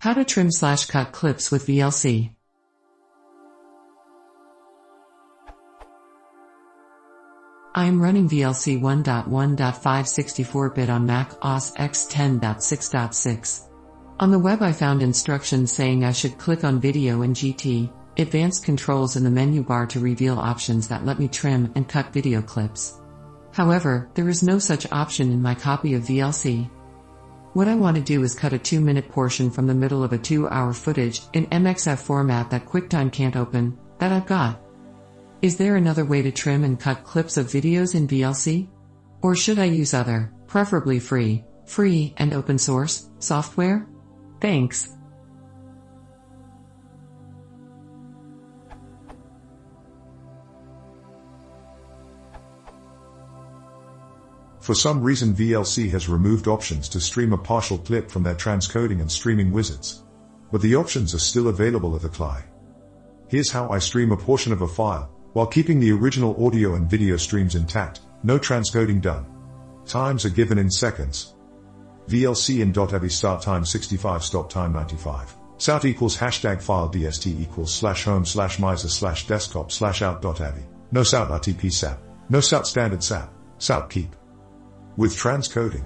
How to trim slash cut clips with VLC. I am running VLC 1.1.564-bit on Mac OS X 10.6.6. On the web I found instructions saying I should click on Video in GT, advanced controls in the menu bar to reveal options that let me trim and cut video clips. However, there is no such option in my copy of VLC. What I want to do is cut a 2 minute portion from the middle of a 2 hour footage in MXF format that QuickTime can't open, that I've got. Is there another way to trim and cut clips of videos in VLC? Or should I use other, preferably free, free and open source, software? Thanks. For some reason VLC has removed options to stream a partial clip from their transcoding and streaming wizards. But the options are still available at the CLI. Here's how I stream a portion of a file, while keeping the original audio and video streams intact, no transcoding done. Times are given in seconds. VLC in .avi start time 65 stop time 95. Sout equals hashtag file dst equals slash home slash miser slash desktop slash out.avi. No sout RTP SAP. No sout standard SAP. Sout keep. With transcoding.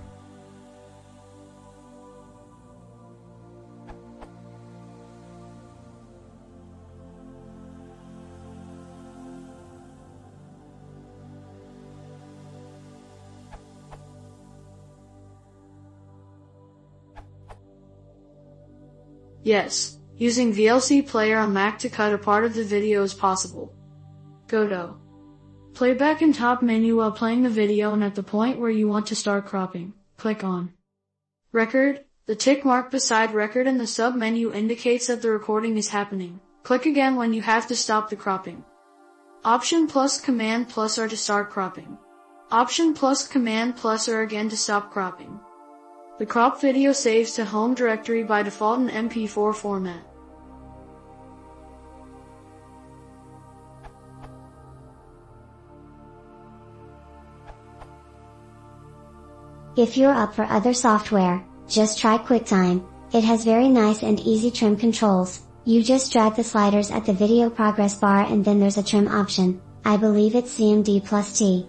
Yes, using VLC Player on Mac to cut a part of the video is possible. Go to Playback in top menu while playing the video and at the point where you want to start cropping, click on Record. The tick mark beside record in the sub menu indicates that the recording is happening. Click again when you have to stop the cropping. Option plus command plus are to start cropping. Option plus command plus are again to stop cropping. The crop video saves to home directory by default in MP4 format. If you're up for other software, just try QuickTime, it has very nice and easy trim controls, you just drag the sliders at the video progress bar and then there's a trim option, I believe it's CMD plus T.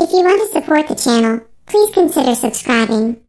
If you want to support the channel, please consider subscribing.